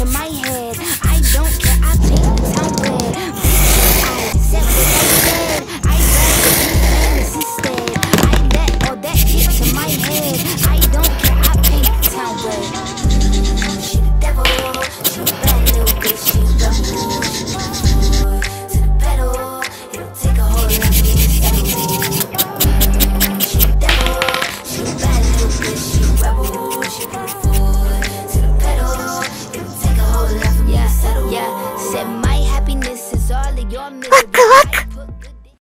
to my head. on this